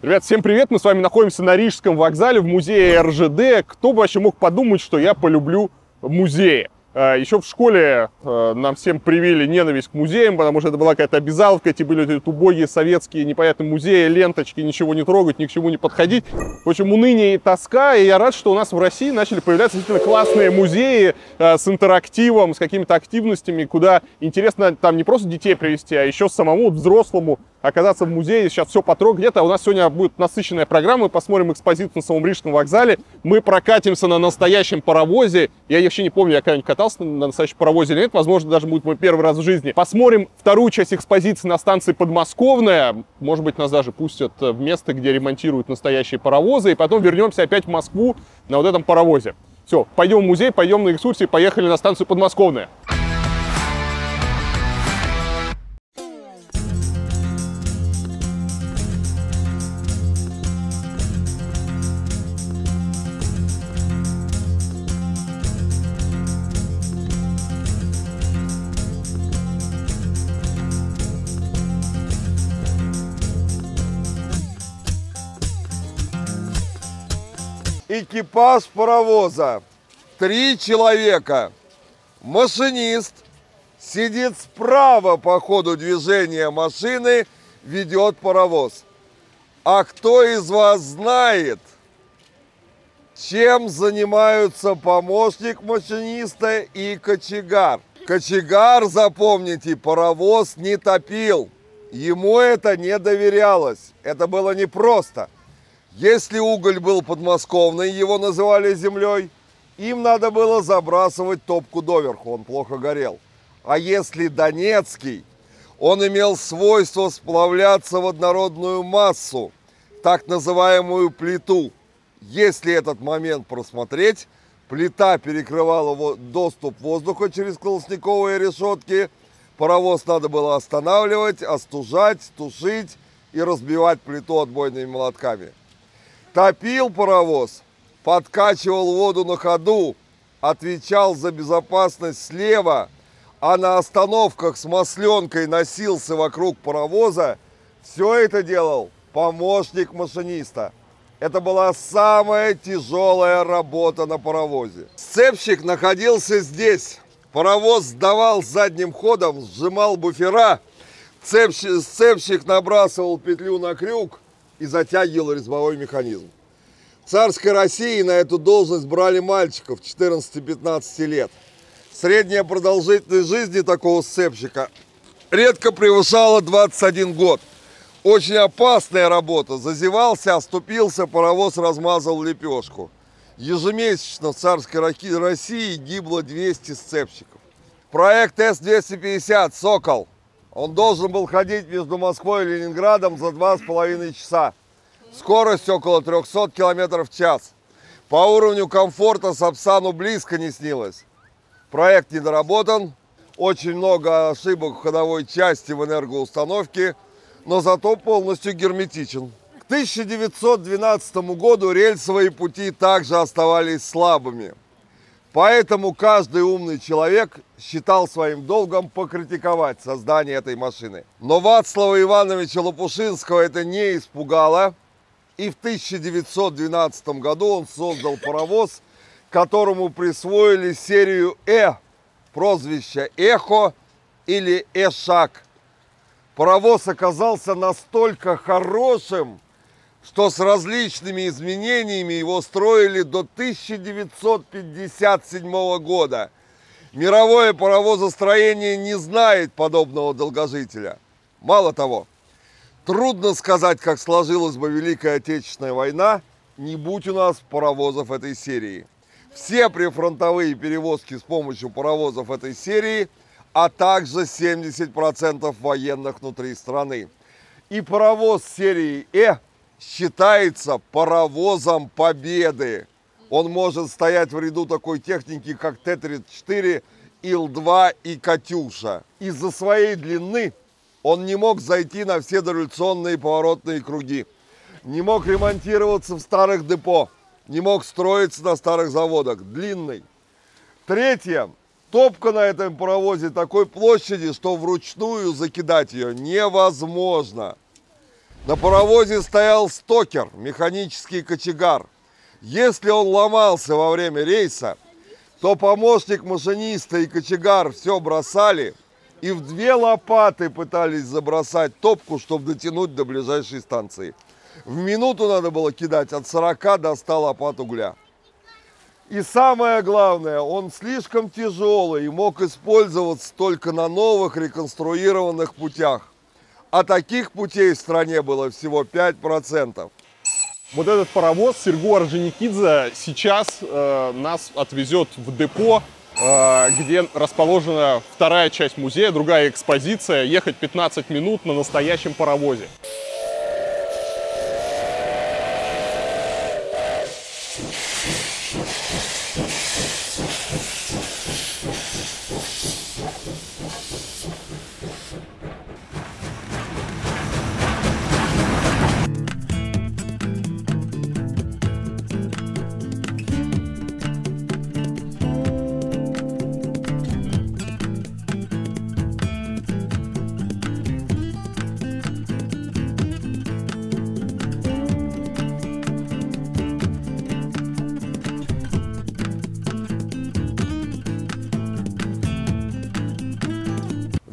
Ребят, всем привет! Мы с вами находимся на Рижском вокзале в музее РЖД. Кто бы вообще мог подумать, что я полюблю музеи? А, Еще в школе э, нам всем привили ненависть к музеям, потому что это была какая-то обязаловка, эти были эти убогие советские непонятные музеи, ленточки, ничего не трогать, ни к чему не подходить. В общем, уныние и тоска, и я рад, что у нас в России начали появляться действительно классные музеи э, с интерактивом, с какими-то активностями, куда интересно там не просто детей привести, а еще самому взрослому оказаться в музее, сейчас все потрогать. Где-то у нас сегодня будет насыщенная программа, мы посмотрим экспозицию на самом Рижском вокзале, мы прокатимся на настоящем паровозе. Я вообще не помню, я когда-нибудь катался на настоящем паровозе или нет, возможно, даже будет мой первый раз в жизни. Посмотрим вторую часть экспозиции на станции Подмосковная. Может быть, нас даже пустят в место, где ремонтируют настоящие паровозы, и потом вернемся опять в Москву на вот этом паровозе. Все, пойдем в музей, пойдем на экскурсии, поехали на станцию Подмосковная. Экипаж паровоза. Три человека. Машинист сидит справа по ходу движения машины, ведет паровоз. А кто из вас знает, чем занимаются помощник машиниста и кочегар? Кочегар, запомните, паровоз не топил. Ему это не доверялось. Это было непросто. Если уголь был подмосковный, его называли землей, им надо было забрасывать топку доверху, он плохо горел. А если донецкий, он имел свойство сплавляться в однородную массу, так называемую плиту. Если этот момент просмотреть, плита перекрывала доступ воздуха через колосниковые решетки, паровоз надо было останавливать, остужать, тушить и разбивать плиту отбойными молотками. Топил паровоз, подкачивал воду на ходу, отвечал за безопасность слева, а на остановках с масленкой носился вокруг паровоза. Все это делал помощник машиниста. Это была самая тяжелая работа на паровозе. Сцепщик находился здесь. Паровоз сдавал задним ходом, сжимал буфера. Цепщик, сцепщик набрасывал петлю на крюк – и затягивал резьбовой механизм. В царской России на эту должность брали мальчиков 14-15 лет. Средняя продолжительность жизни такого сцепщика редко превышала 21 год. Очень опасная работа. Зазевался, оступился, паровоз размазал лепешку. Ежемесячно в царской России гибло 200 сцепщиков. Проект С-250 «Сокол» Он должен был ходить между Москвой и Ленинградом за два с половиной часа. Скорость около 300 км в час. По уровню комфорта Сапсану близко не снилось. Проект недоработан, очень много ошибок в ходовой части в энергоустановке, но зато полностью герметичен. К 1912 году рельсовые пути также оставались слабыми. Поэтому каждый умный человек считал своим долгом покритиковать создание этой машины. Но Вацлава Ивановича Лопушинского это не испугало. И в 1912 году он создал паровоз, которому присвоили серию «Э», прозвище «Эхо» или «Эшак». Паровоз оказался настолько хорошим, что с различными изменениями его строили до 1957 года. Мировое паровозостроение не знает подобного долгожителя. Мало того, трудно сказать, как сложилась бы Великая Отечественная война, не будь у нас паровозов этой серии. Все прифронтовые перевозки с помощью паровозов этой серии, а также 70% военных внутри страны. И паровоз серии «Э» считается паровозом победы. Он может стоять в ряду такой техники, как Т-34, Ил-2 и Катюша. Из-за своей длины он не мог зайти на все дореволюционные поворотные круги, не мог ремонтироваться в старых депо, не мог строиться на старых заводах. Длинный. Третье. Топка на этом паровозе такой площади, что вручную закидать ее невозможно. На паровозе стоял стокер, механический кочегар. Если он ломался во время рейса, то помощник машиниста и кочегар все бросали и в две лопаты пытались забросать топку, чтобы дотянуть до ближайшей станции. В минуту надо было кидать от 40 до 100 лопат угля. И самое главное, он слишком тяжелый и мог использоваться только на новых реконструированных путях. А таких путей в стране было всего 5%. Вот этот паровоз Сергу Орджоникидзе сейчас э, нас отвезет в депо, э, где расположена вторая часть музея, другая экспозиция. Ехать 15 минут на настоящем паровозе.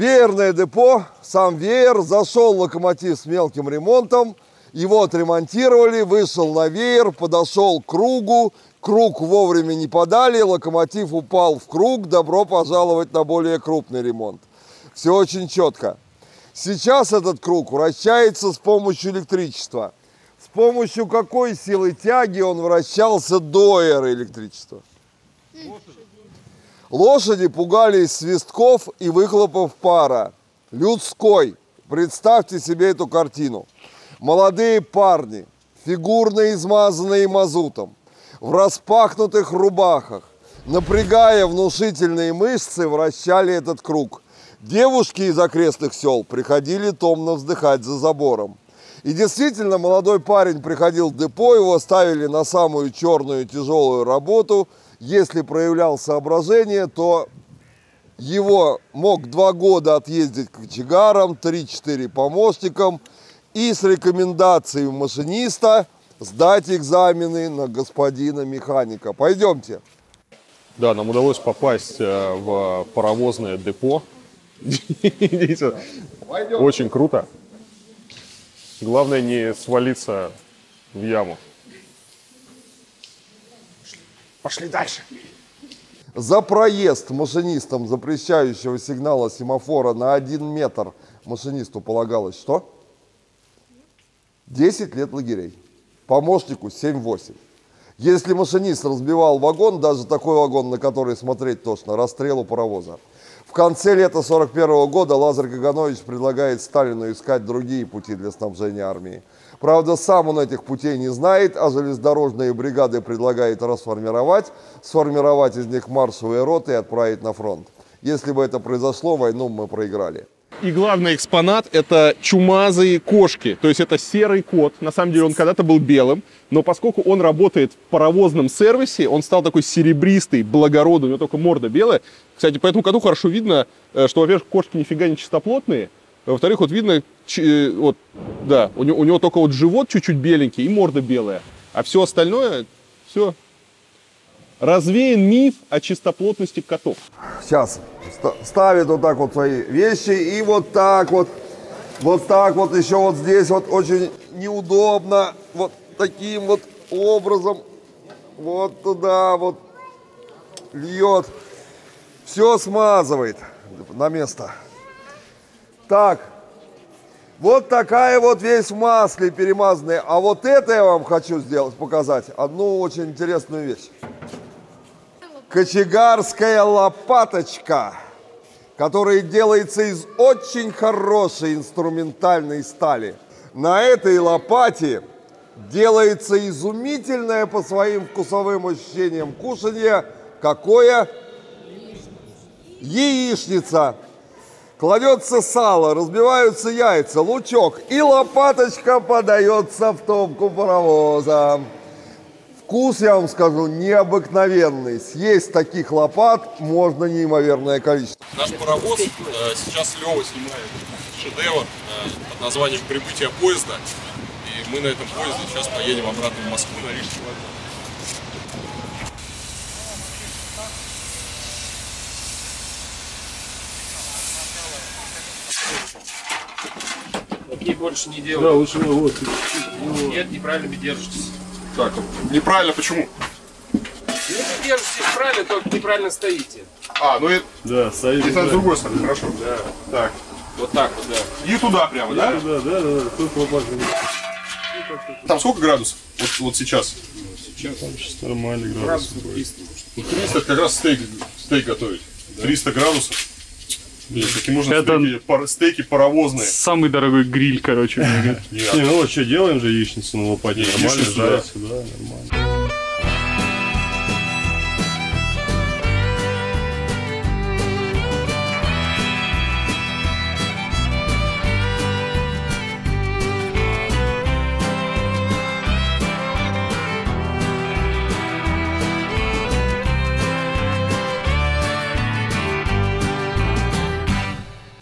Веерное депо, сам веер, зашел локомотив с мелким ремонтом, его отремонтировали, вышел на веер, подошел к кругу, круг вовремя не подали, локомотив упал в круг, добро пожаловать на более крупный ремонт. Все очень четко. Сейчас этот круг вращается с помощью электричества. С помощью какой силы тяги он вращался до эры электричества? Лошади пугались свистков и выхлопов пара. Людской. Представьте себе эту картину. Молодые парни, фигурно измазанные мазутом, в распахнутых рубахах, напрягая внушительные мышцы, вращали этот круг. Девушки из окрестных сел приходили томно вздыхать за забором. И действительно, молодой парень приходил в депо, его ставили на самую черную тяжелую работу – если проявлял соображение, то его мог два года отъездить кочегаром, 3-4 помощником и с рекомендацией машиниста сдать экзамены на господина механика. Пойдемте. Да, нам удалось попасть э, в паровозное депо. Очень круто. Главное не свалиться в яму. Пошли дальше. За проезд машинистам запрещающего сигнала семафора на один метр машинисту полагалось что? 10 лет лагерей. Помощнику 7-8. Если машинист разбивал вагон, даже такой вагон, на который смотреть тошно, расстрелу паровоза. В конце лета 41 года Лазарь Каганович предлагает Сталину искать другие пути для снабжения армии. Правда, сам он этих путей не знает, а железнодорожные бригады предлагает расформировать, сформировать из них маршевые роты и отправить на фронт. Если бы это произошло, войну мы проиграли. И главный экспонат – это чумазые кошки. То есть это серый кот. На самом деле он когда-то был белым, но поскольку он работает в паровозном сервисе, он стал такой серебристый, благородный, у него только морда белая. Кстати, по этому коту хорошо видно, э, что, во-первых, кошки нифига не чистоплотные, во-вторых, вот видно, э, вот, да, у него, у него только вот живот чуть-чуть беленький и морда белая. А все остальное, все. Развеян миф о чистоплотности котов. Сейчас ставит вот так вот свои вещи и вот так вот, вот так вот еще вот здесь вот очень неудобно, вот таким вот образом, вот туда вот льет, все смазывает на место. Так, вот такая вот весь в масле перемазанная. А вот это я вам хочу сделать, показать. Одну очень интересную вещь. Кочегарская лопаточка, которая делается из очень хорошей инструментальной стали. На этой лопате делается изумительное по своим вкусовым ощущениям кушанье. Какое? Яичница. Кладется сало, разбиваются яйца, лучок, и лопаточка подается в топку паровоза. Вкус, я вам скажу, необыкновенный. Съесть таких лопат можно неимоверное количество. Наш паровоз, э, сейчас Лева снимает шедевр, э, названием прибытия поезда. И мы на этом поезде сейчас поедем обратно в Москву на Рижский вокзал. Такие больше не Да, делают. лучше вы вот. Нет, неправильно держитесь. Так, неправильно почему? Ну, вы держитесь правильно, только неправильно стоите. А, ну это, Да, стоит. это с да. другой стороны, хорошо. Да. Так, Вот так вот, да. и туда прямо, да? Да, да, да, да, только лопатка. Там сколько градусов? Вот, вот сейчас. Сейчас нормальный градус. Градусов 300. 300 это как раз стейк, стейк готовить. 300 градусов. Блин, такие можно Это- стейки, пар- стейки паровозные. Самый дорогой гриль, короче. Не, ну вот что, делаем же яичницу на лопате. Нормально жарится, да, нормально.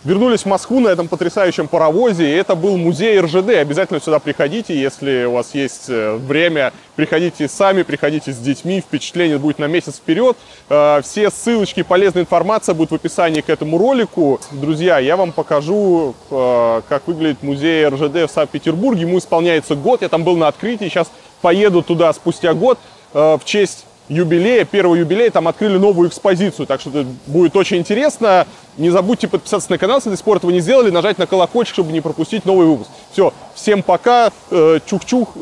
Вернулись в Москву на этом потрясающем паровозе, и это был музей РЖД. Обязательно сюда приходите, если у вас есть э, время, приходите сами, приходите с детьми, впечатление будет на месяц вперед. Э, Все ссылочки, полезная информация будет в описании к этому ролику. Друзья, я вам покажу, э, как выглядит музей РЖД в Санкт-Петербурге. Ему исполняется год, я там был на открытии, сейчас поеду туда спустя год в честь юбилея, первого юбилея, там открыли новую экспозицию, так что это будет очень интересно. Не забудьте подписаться на канал, если до сих пор этого не сделали, нажать на колокольчик, чтобы не пропустить новый выпуск. Все, всем пока, э, чух-чух,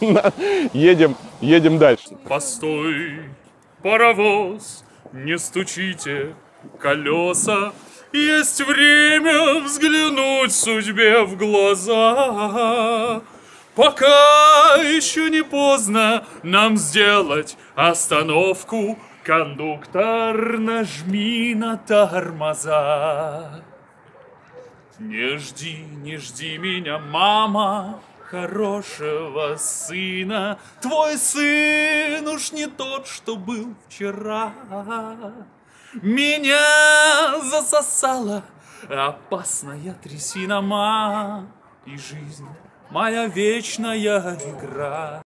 едем, едем дальше. Постой, паровоз, не стучите колеса. Есть время взглянуть судьбе в глаза. Пока еще не поздно нам сделать остановку. Кондуктор, нажми на тормоза. Не жди, не жди меня, мама, хорошего сына. Твой сын уж не тот, что был вчера. Меня засосала опасная трясина, ма, и жизнь моя вечная игра.